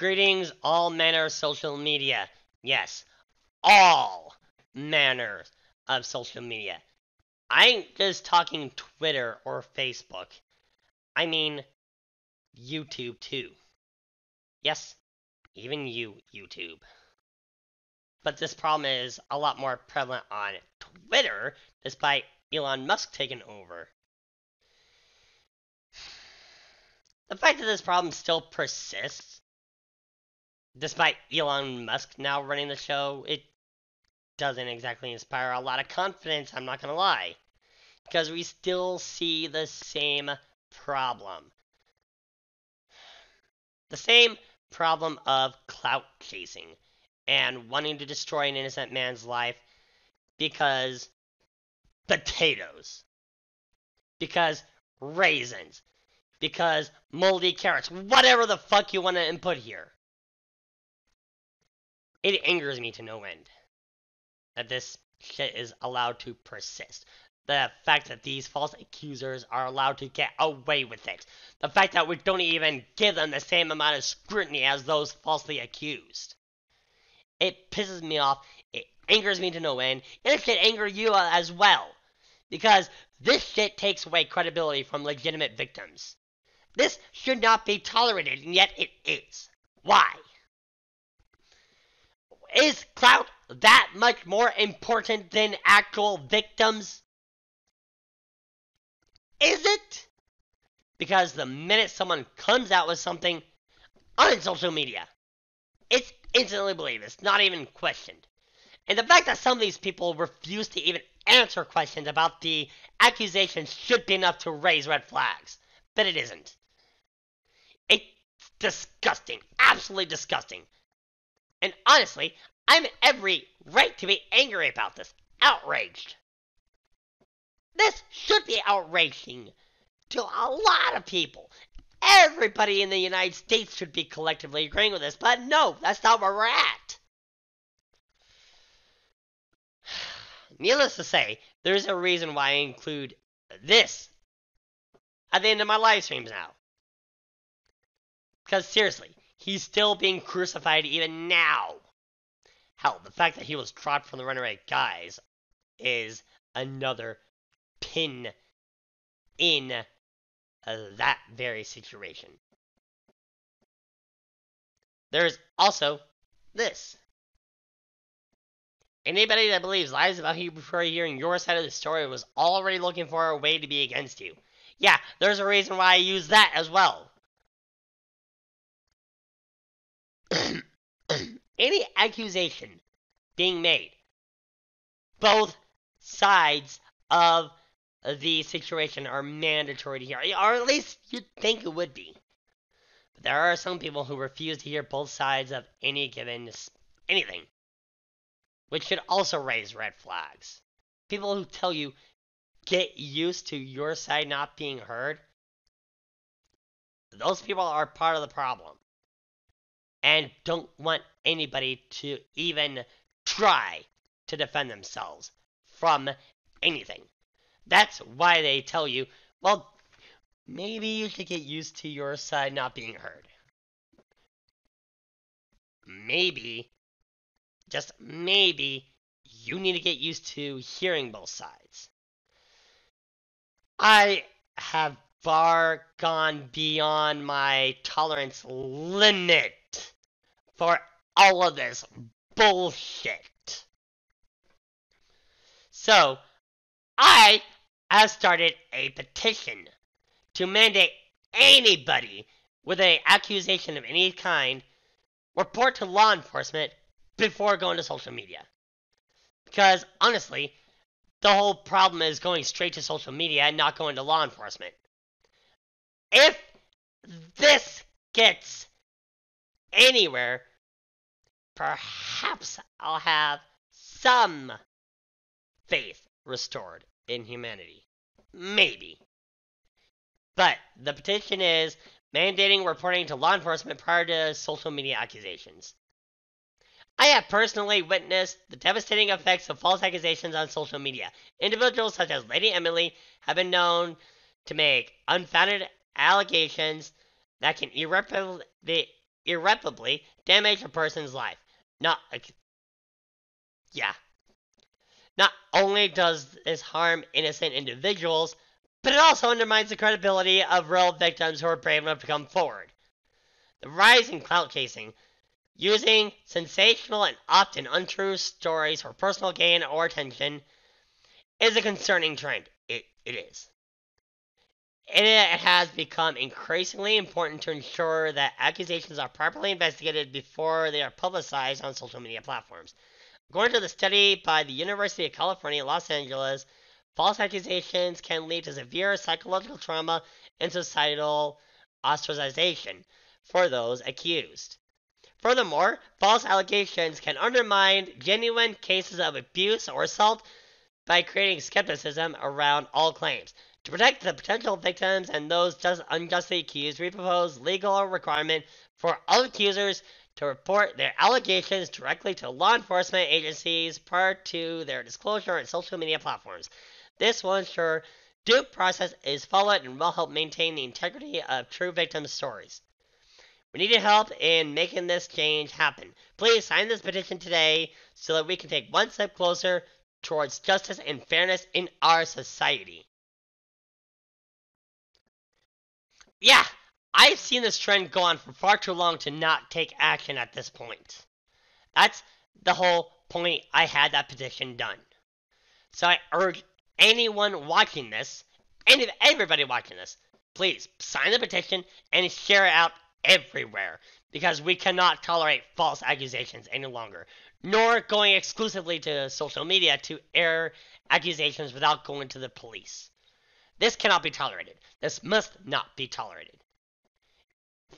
Greetings, all manner of social media. Yes, all manner of social media. I ain't just talking Twitter or Facebook. I mean YouTube too. Yes, even you, YouTube. But this problem is a lot more prevalent on Twitter, despite Elon Musk taking over. The fact that this problem still persists, despite Elon Musk now running the show, it doesn't exactly inspire a lot of confidence, I'm not going to lie. Because we still see the same problem. The same problem of clout chasing and wanting to destroy an innocent man's life because potatoes, because raisins, because moldy carrots, whatever the fuck you want to input here. It angers me to no end that this shit is allowed to persist. The fact that these false accusers are allowed to get away with it. The fact that we don't even give them the same amount of scrutiny as those falsely accused. It pisses me off. It angers me to no end. And it should anger you as well. Because this shit takes away credibility from legitimate victims. This should not be tolerated, and yet it is. Why? Is clout that much more important than actual victims? Is it? Because the minute someone comes out with something on social media, it's instantly believed. It's not even questioned. And the fact that some of these people refuse to even answer questions about the accusations should be enough to raise red flags. But it isn't. It's disgusting. Absolutely disgusting. And honestly, I'm every right to be angry about this. Outraged. This should be outraging to a lot of people. Everybody in the United States should be collectively agreeing with this, but no, that's not where we're at. Needless to say, there's a reason why I include this at the end of my live streams now. Because seriously, he's still being crucified even now. Hell, the fact that he was dropped from the runaway guys is another pin in uh, that very situation. There's also this. Anybody that believes lies about you before hearing your side of the story was already looking for a way to be against you. Yeah, there's a reason why I use that as well. Any accusation being made, both sides of the situation are mandatory to hear, or at least you'd think it would be. But there are some people who refuse to hear both sides of any given anything, which should also raise red flags. People who tell you, get used to your side not being heard, those people are part of the problem and don't want anybody to even try to defend themselves from anything. That's why they tell you, well, maybe you should get used to your side not being heard. Maybe, just maybe, you need to get used to hearing both sides. I have far gone beyond my tolerance limit for all of this bullshit. So, I have started a petition to mandate anybody with an accusation of any kind report to law enforcement before going to social media. Because honestly, the whole problem is going straight to social media and not going to law enforcement. If this gets anywhere, perhaps I'll have some faith restored in humanity. Maybe. But the petition is mandating reporting to law enforcement prior to social media accusations. I have personally witnessed the devastating effects of false accusations on social media. Individuals such as Lady Emily have been known to make unfounded allegations that can irreparably irreparably damage a person's life. Not, like, yeah. Not only does this harm innocent individuals, but it also undermines the credibility of real victims who are brave enough to come forward. The rise in clout chasing, using sensational and often untrue stories for personal gain or attention, is a concerning trend. It, it is. It has become increasingly important to ensure that accusations are properly investigated before they are publicized on social media platforms. According to the study by the University of California, Los Angeles, false accusations can lead to severe psychological trauma and societal ostracization for those accused. Furthermore, false allegations can undermine genuine cases of abuse or assault by creating skepticism around all claims. To protect the potential victims and those just unjustly accused, we propose legal requirement for all accusers to report their allegations directly to law enforcement agencies prior to their disclosure on social media platforms. This will ensure due process is followed and will help maintain the integrity of true victim stories. We need your help in making this change happen. Please sign this petition today so that we can take one step closer towards justice and fairness in our society. Yeah, I've seen this trend go on for far too long to not take action at this point. That's the whole point I had that petition done. So I urge anyone watching this, and everybody watching this, please sign the petition and share it out everywhere because we cannot tolerate false accusations any longer, nor going exclusively to social media to air accusations without going to the police. This cannot be tolerated. This must not be tolerated.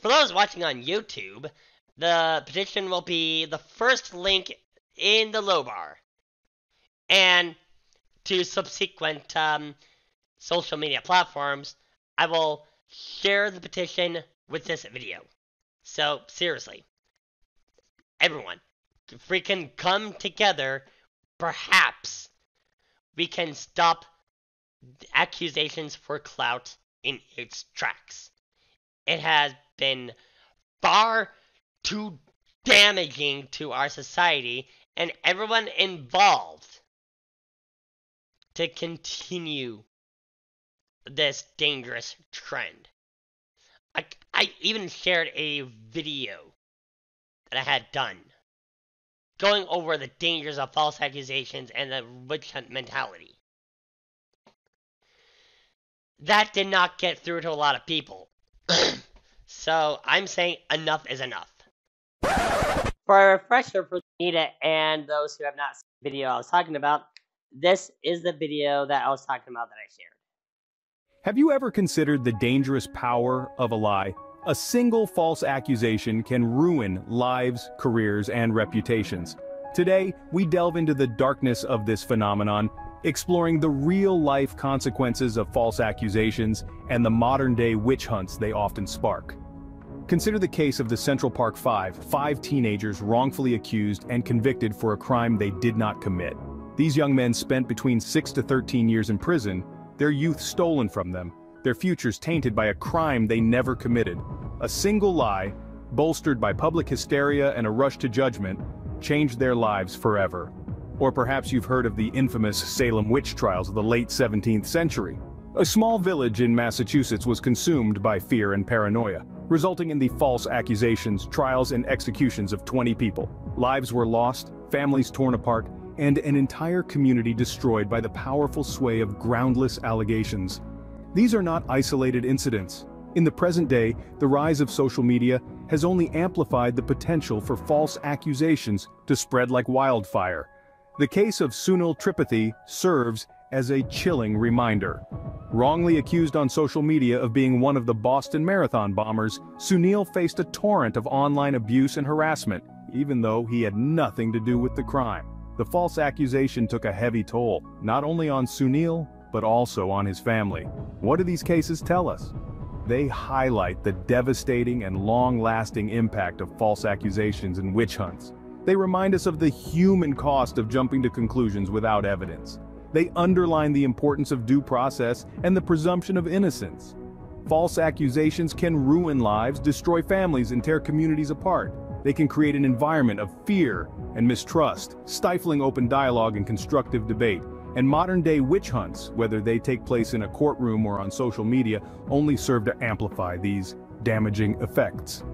For those watching on YouTube, the petition will be the first link in the low bar. And to subsequent um, social media platforms, I will share the petition with this video. So, seriously, everyone, if we can come together, perhaps we can stop accusations for clout in its tracks. It has been far too damaging to our society and everyone involved to continue this dangerous trend. I, I even shared a video that I had done going over the dangers of false accusations and the witch hunt mentality. That did not get through to a lot of people. so I'm saying enough is enough. For a refresher for Nita and those who have not seen the video I was talking about, this is the video that I was talking about that I shared. Have you ever considered the dangerous power of a lie? A single false accusation can ruin lives, careers, and reputations. Today, we delve into the darkness of this phenomenon, exploring the real-life consequences of false accusations and the modern-day witch hunts they often spark. Consider the case of the Central Park Five, five teenagers wrongfully accused and convicted for a crime they did not commit. These young men spent between 6 to 13 years in prison, their youth stolen from them, their futures tainted by a crime they never committed. A single lie, bolstered by public hysteria and a rush to judgment, changed their lives forever. Or perhaps you've heard of the infamous Salem witch trials of the late 17th century. A small village in Massachusetts was consumed by fear and paranoia, resulting in the false accusations, trials and executions of 20 people. Lives were lost, families torn apart, and an entire community destroyed by the powerful sway of groundless allegations. These are not isolated incidents. In the present day, the rise of social media has only amplified the potential for false accusations to spread like wildfire. The case of Sunil Tripathi serves as a chilling reminder. Wrongly accused on social media of being one of the Boston Marathon bombers, Sunil faced a torrent of online abuse and harassment, even though he had nothing to do with the crime. The false accusation took a heavy toll, not only on Sunil, but also on his family. What do these cases tell us? They highlight the devastating and long-lasting impact of false accusations and witch hunts. They remind us of the human cost of jumping to conclusions without evidence. They underline the importance of due process and the presumption of innocence. False accusations can ruin lives, destroy families, and tear communities apart. They can create an environment of fear and mistrust, stifling open dialogue and constructive debate. And modern-day witch hunts, whether they take place in a courtroom or on social media, only serve to amplify these damaging effects.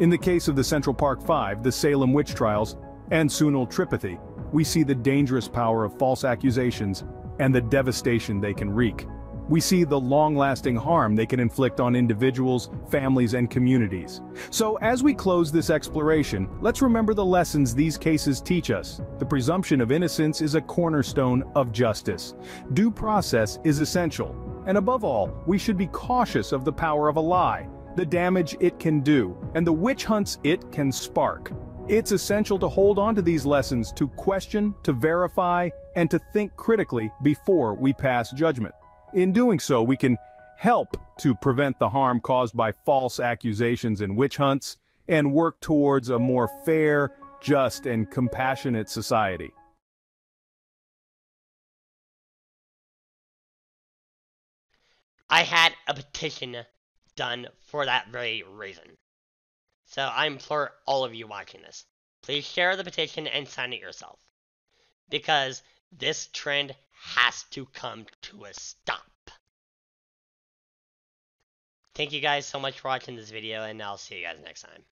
In the case of the Central Park Five, the Salem witch trials, and Sunil Tripathi, we see the dangerous power of false accusations and the devastation they can wreak. We see the long-lasting harm they can inflict on individuals, families, and communities. So as we close this exploration, let's remember the lessons these cases teach us. The presumption of innocence is a cornerstone of justice. Due process is essential. And above all, we should be cautious of the power of a lie, the damage it can do, and the witch hunts it can spark. It's essential to hold on to these lessons to question, to verify, and to think critically before we pass judgment. In doing so, we can help to prevent the harm caused by false accusations and witch hunts, and work towards a more fair, just, and compassionate society. I had a petition done for that very reason. So I implore all of you watching this, please share the petition and sign it yourself. Because this trend has to come to a stop. Thank you guys so much for watching this video, and I'll see you guys next time.